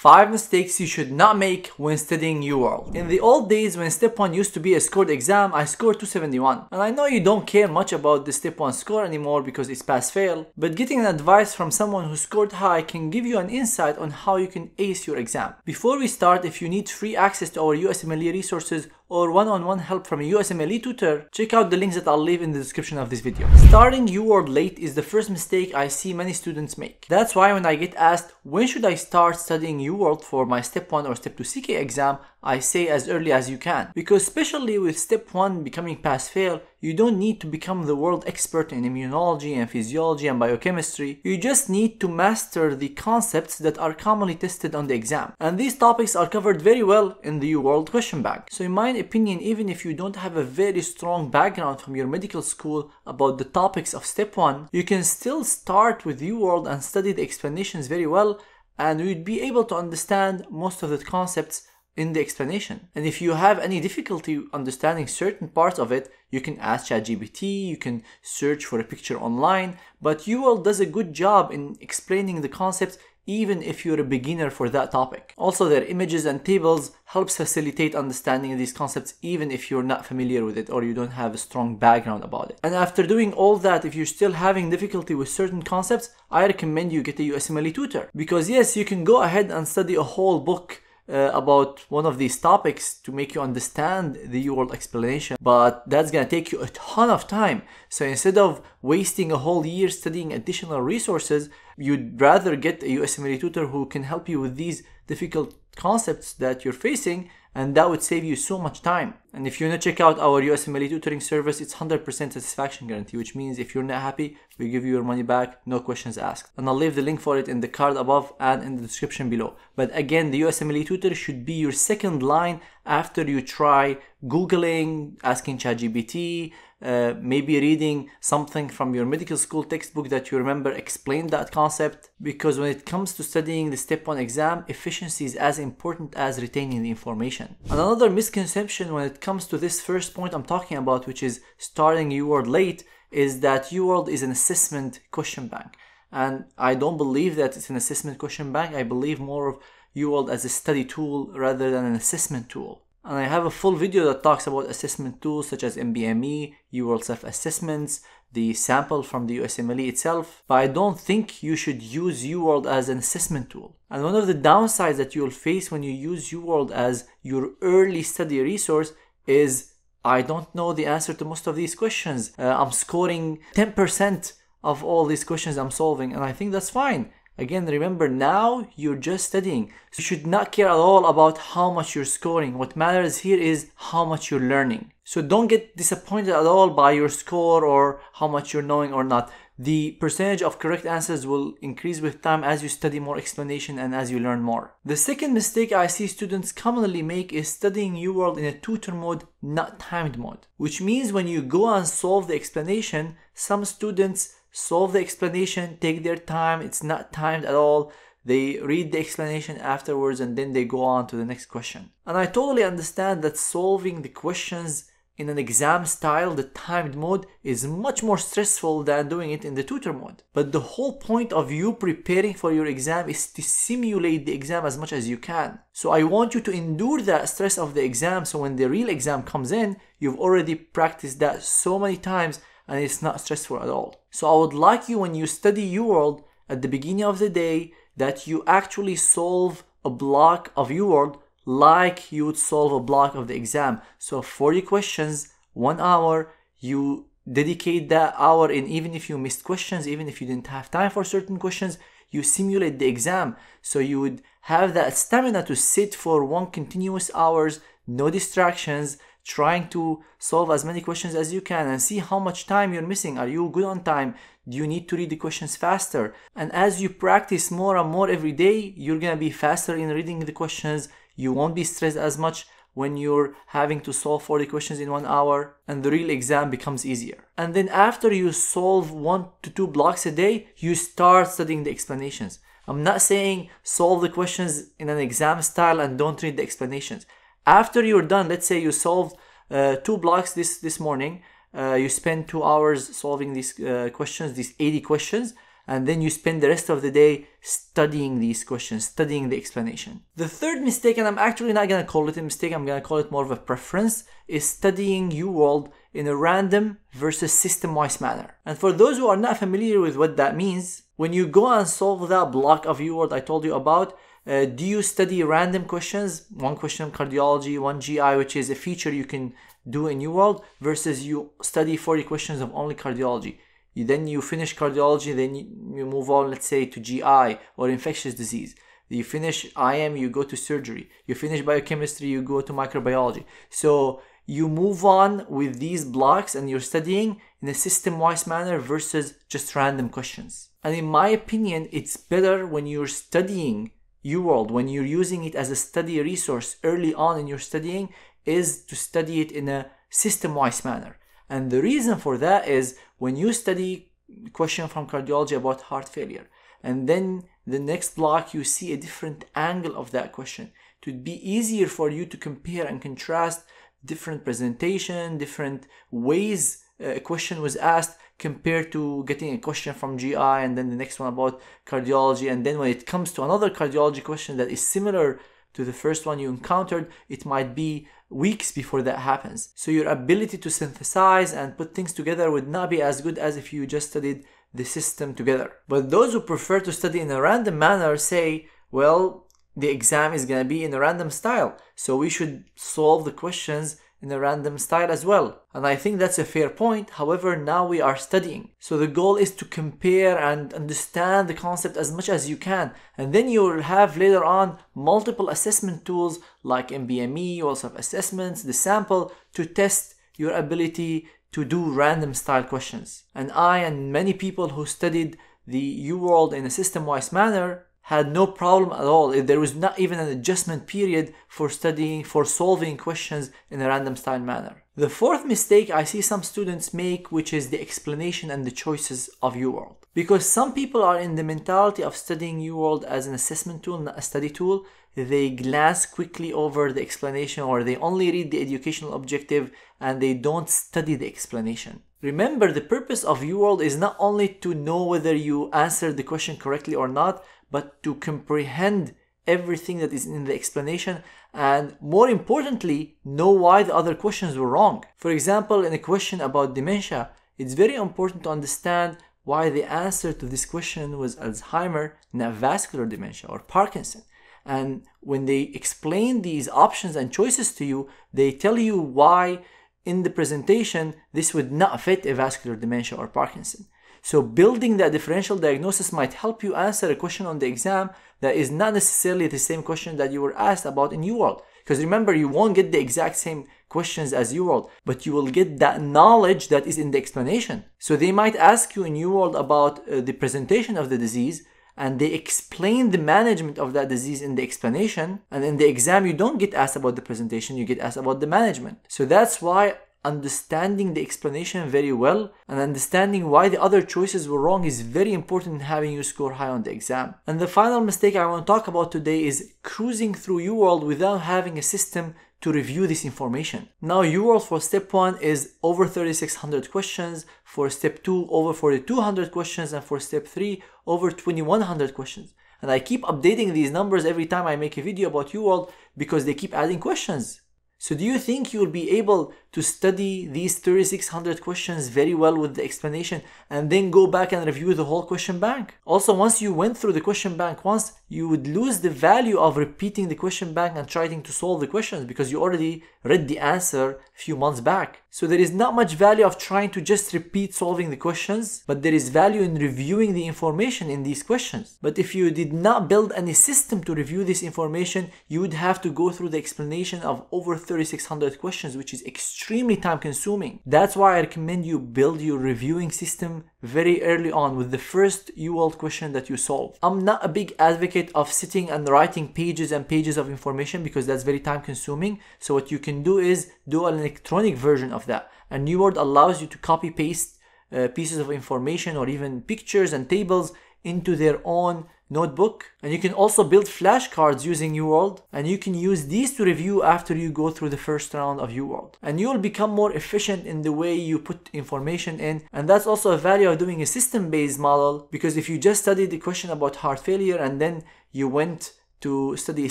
5 mistakes you should not make when studying UWorld. In the old days when step 1 used to be a scored exam, I scored 271. And I know you don't care much about the step 1 score anymore because it's pass fail, but getting advice from someone who scored high can give you an insight on how you can ace your exam. Before we start, if you need free access to our USMLE resources, or one-on-one help from a USMLE tutor, check out the links that I'll leave in the description of this video. Starting UWorld late is the first mistake I see many students make. That's why when I get asked when should I start studying UWorld for my step 1 or step 2 CK exam, I say as early as you can. Because especially with step 1 becoming pass fail, you don't need to become the world expert in immunology and physiology and biochemistry. You just need to master the concepts that are commonly tested on the exam. And these topics are covered very well in the UWorld question bank. So in my opinion, even if you don't have a very strong background from your medical school about the topics of step 1, you can still start with UWorld and study the explanations very well and you'd be able to understand most of the concepts in the explanation. And if you have any difficulty understanding certain parts of it, you can ask ChatGPT, you can search for a picture online, but UWorld does a good job in explaining the concepts even if you're a beginner for that topic. Also, their images and tables helps facilitate understanding of these concepts even if you're not familiar with it or you don't have a strong background about it. And after doing all that, if you're still having difficulty with certain concepts, I recommend you get a USMLE tutor. Because yes, you can go ahead and study a whole book uh, about one of these topics to make you understand the UWorld explanation, but that's gonna take you a ton of time. So instead of wasting a whole year studying additional resources, you'd rather get a USMLE tutor who can help you with these difficult concepts that you're facing and that would save you so much time. And if you want to check out our USMLE tutoring service, it's 100% satisfaction guarantee, which means if you're not happy, we give you your money back, no questions asked. And I'll leave the link for it in the card above and in the description below. But again, the USMLE tutor should be your second line after you try Googling, asking ChatGPT, uh, maybe reading something from your medical school textbook that you remember explained that concept. Because when it comes to studying the step 1 exam efficiency is as important as retaining the information. And another misconception when it comes to this first point i'm talking about which is starting UWorld late is that UWorld is an assessment question bank. And i don't believe that it's an assessment question bank. I believe more of UWorld as a study tool rather than an assessment tool and I have a full video that talks about assessment tools such as NBME, UWorld self-assessments, the sample from the USMLE itself, but I don't think you should use UWorld as an assessment tool. And one of the downsides that you'll face when you use UWorld as your early study resource is I don't know the answer to most of these questions. Uh, I'm scoring 10% of all these questions I'm solving, and I think that's fine. Again, remember now you're just studying. So you should not care at all about how much you're scoring. What matters here is how much you're learning. So don't get disappointed at all by your score or how much you're knowing or not. The percentage of correct answers will increase with time as you study more explanation and as you learn more. The second mistake I see students commonly make is studying UWorld in a tutor mode, not timed mode. Which means when you go and solve the explanation, some students solve the explanation, take their time, it's not timed at all. They read the explanation afterwards and then they go on to the next question. And I totally understand that solving the questions in an exam style, the timed mode, is much more stressful than doing it in the tutor mode. But the whole point of you preparing for your exam is to simulate the exam as much as you can. So I want you to endure that stress of the exam so when the real exam comes in, you've already practiced that so many times and it's not stressful at all. So I would like you when you study UWorld at the beginning of the day that you actually solve a block of UWorld like you would solve a block of the exam. So 40 questions, one hour, you dedicate that hour and even if you missed questions, even if you didn't have time for certain questions, you simulate the exam. So you would have that stamina to sit for one continuous hours, no distractions, trying to solve as many questions as you can and see how much time you're missing. Are you good on time? Do you need to read the questions faster? And as you practice more and more every day, you're gonna be faster in reading the questions. You won't be stressed as much when you're having to solve 40 questions in one hour and the real exam becomes easier. And then after you solve one to two blocks a day, you start studying the explanations. I'm not saying solve the questions in an exam style and don't read the explanations. After you're done, let's say you solved uh, two blocks this, this morning, uh, you spend two hours solving these uh, questions, these 80 questions. and then you spend the rest of the day studying these questions, studying the explanation. The third mistake, and I'm actually not gonna call it a mistake, I'm gonna call it more of a preference, is studying UWorld in a random versus system-wise manner. And for those who are not familiar with what that means, when you go and solve that block of UWorld I told you about, uh, do you study random questions? One question of cardiology, one GI, which is a feature you can do in UWorld, versus you study 40 questions of only cardiology. You, then you finish cardiology, then you, you move on, let's say, to GI or infectious disease. You finish IM, you go to surgery. You finish biochemistry, you go to microbiology. So you move on with these blocks and you're studying in a system-wise manner versus just random questions. And in my opinion, it's better when you're studying UWorld, when you're using it as a study resource early on in your studying, is to study it in a system-wise manner. And the reason for that is when you study question from cardiology about heart failure, and then the next block you see a different angle of that question, it would be easier for you to compare and contrast different presentation, different ways uh, a question was asked compared to getting a question from GI and then the next one about cardiology. And then when it comes to another cardiology question that is similar to the first one you encountered, it might be weeks before that happens. So your ability to synthesize and put things together would not be as good as if you just studied the system together. But those who prefer to study in a random manner say, well, the exam is going to be in a random style. So we should solve the questions in a random style as well. And I think that's a fair point. However, now we are studying. So the goal is to compare and understand the concept as much as you can. And then you will have later on multiple assessment tools like NBME, or self-assessments, the sample to test your ability to do random style questions. And I and many people who studied the UWorld in a system-wise manner had no problem at all. There was not even an adjustment period for studying, for solving questions in a random style manner. The fourth mistake I see some students make, which is the explanation and the choices of UWorld. Because some people are in the mentality of studying UWorld as an assessment tool, not a study tool, they glance quickly over the explanation or they only read the educational objective and they don't study the explanation. Remember, the purpose of UWorld is not only to know whether you answered the question correctly or not, but to comprehend everything that is in the explanation and more importantly, know why the other questions were wrong. For example, in a question about dementia, it's very important to understand why the answer to this question was Alzheimer, not vascular dementia or Parkinson. And when they explain these options and choices to you, they tell you why in the presentation this would not fit a vascular dementia or Parkinson. So building that differential diagnosis might help you answer a question on the exam that is not necessarily the same question that you were asked about in UWorld. Because remember, you won't get the exact same questions as UWorld, but you will get that knowledge that is in the explanation. So they might ask you in UWorld about uh, the presentation of the disease, and they explain the management of that disease in the explanation. And in the exam, you don't get asked about the presentation, you get asked about the management. So that's why understanding the explanation very well and understanding why the other choices were wrong is very important in having you score high on the exam. And the final mistake I want to talk about today is cruising through UWorld without having a system to review this information. Now UWorld for step 1 is over 3600 questions, for step 2 over 4200 questions and for step 3 over 2100 questions. And I keep updating these numbers every time I make a video about UWorld because they keep adding questions. So do you think you'll be able to study these 3600 questions very well with the explanation and then go back and review the whole question bank? Also, once you went through the question bank once, you would lose the value of repeating the question bank and trying to solve the questions because you already read the answer a few months back. So there is not much value of trying to just repeat solving the questions, but there is value in reviewing the information in these questions. But if you did not build any system to review this information, you would have to go through the explanation of over 3600 questions, which is extremely time consuming. That's why I recommend you build your reviewing system very early on with the first UWorld question that you solve. I'm not a big advocate of sitting and writing pages and pages of information because that's very time consuming. So what you can do is do an electronic version of that. And UWorld allows you to copy paste uh, pieces of information or even pictures and tables into their own notebook and you can also build flashcards using UWorld and you can use these to review after you go through the first round of UWorld. And you will become more efficient in the way you put information in and that's also a value of doing a system-based model because if you just studied the question about heart failure and then you went to study a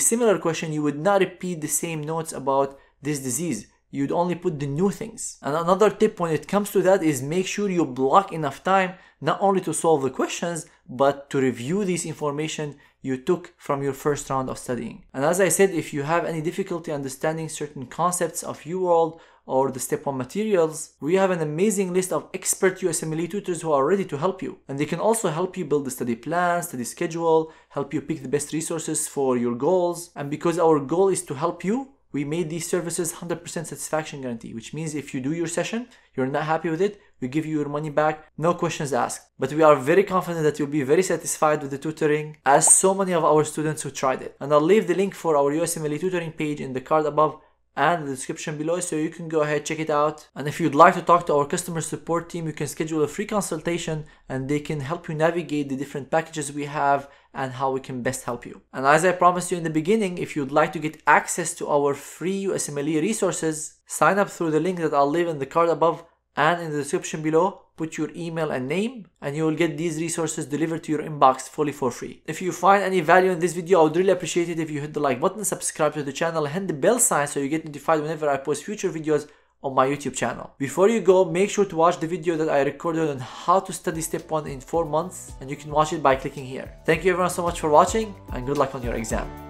similar question, you would not repeat the same notes about this disease you'd only put the new things. And another tip when it comes to that is make sure you block enough time not only to solve the questions, but to review this information you took from your first round of studying. And as I said, if you have any difficulty understanding certain concepts of UWorld or the step 1 materials, we have an amazing list of expert USMLE tutors who are ready to help you. And they can also help you build the study plan, study schedule, help you pick the best resources for your goals. And because our goal is to help you, we made these services 100% satisfaction guarantee, which means if you do your session, you're not happy with it, we give you your money back, no questions asked. But we are very confident that you'll be very satisfied with the tutoring, as so many of our students who tried it. And I'll leave the link for our USMLE tutoring page in the card above and the description below so you can go ahead check it out. And if you'd like to talk to our customer support team you can schedule a free consultation and they can help you navigate the different packages we have and how we can best help you. And as i promised you in the beginning if you'd like to get access to our free usmle resources sign up through the link that i'll leave in the card above and in the description below put your email and name and you will get these resources delivered to your inbox fully for free. If you find any value in this video, I would really appreciate it if you hit the like button, subscribe to the channel, and hit the bell sign so you get notified whenever I post future videos on my YouTube channel. Before you go, make sure to watch the video that I recorded on how to study step 1 in 4 months and you can watch it by clicking here. Thank you everyone so much for watching and good luck on your exam.